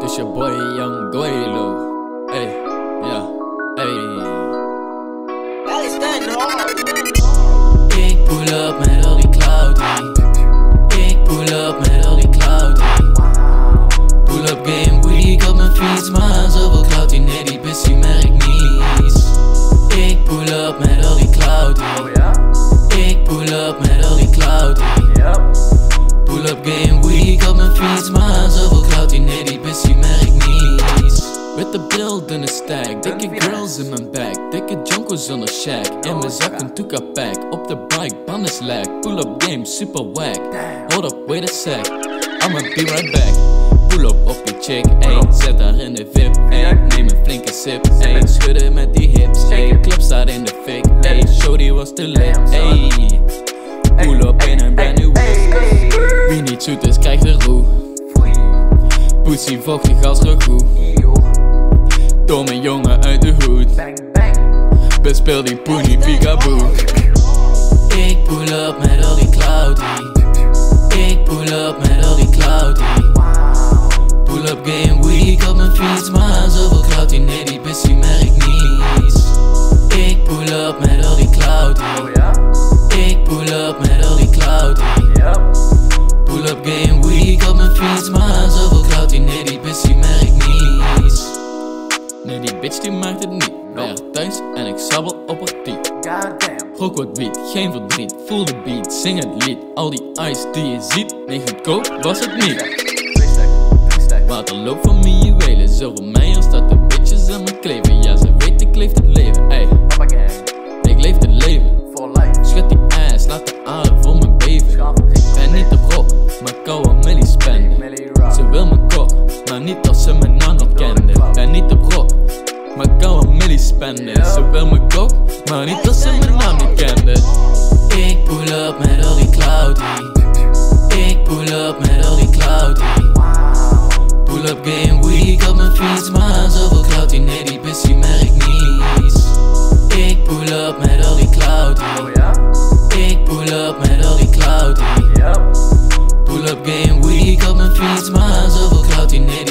Dus je boy Young Goilo. Hey, ja, hey. Ik pull up met al die cloudy. Ik pull up met al die cloudy. Pull up game week op mijn fiets, maar zoveel cloudy. Nee, die busy merk niets. Ik pull up met al die cloudy. Ik pull up met al die cloudy. Pull up game week op mijn maar zoveel cloudy. Nee, die busy merk niets. Witte bril, dunne stack, dikke girls in mijn bag Dikke jonko zonder shack, in mijn zak een toeka pack Op de bike, banden slack, pull up game, super whack. Hold up, wait a sec, I'ma be right back. Pull up op die chick, ey, zet haar in de VIP Ey, neem een flinke sip, ey, schudden met die hips Ey, clip staat in de fik, ey, shorty was te lit, ey Pull up in een brand new niet zoet is, krijgt de roe. Poetsie vochtig als ragout Domme jongen uit de hoed. Bespeel die poenie peekaboo. Ik pull up met al die cloudy. Ik pull up met al die cloudy. Pull up game week op mijn fiets Maar zoveel cloudy, nee die busy merk niets Ik pull up met al die cloudy. Ik pull up met al die cloudy Pull up game week op mijn fiets Maar zoveel cloudy, nee die busy merk niets Nee die bitch die maakt het niet Ben thuis en ik sabbel op haar tiet Rook wat wiet, geen verdriet Voel de beat, zing het lied Al die ice die je ziet Nee goedkoop was het niet Waterloop van mijn juwelen mij als dat de bitches aan me kleven Ja ze weet ik leef het leven Ey, ze mijn naam niet kende Ben niet op rock, maar kou een milli spenden. Ze wil me kop, maar niet als ze mijn naam niet kende Ik pull up met al die cloudy. Ik pull up met al die cloudy. Pull up game week op mijn fiets, maar zoveel cloudy. Nee die busy merk niets. Ik pull up met al die cloudy. Ik pull up met al die cloudy. Pull up game week op mijn fiets, maar zoveel cloudy. Nee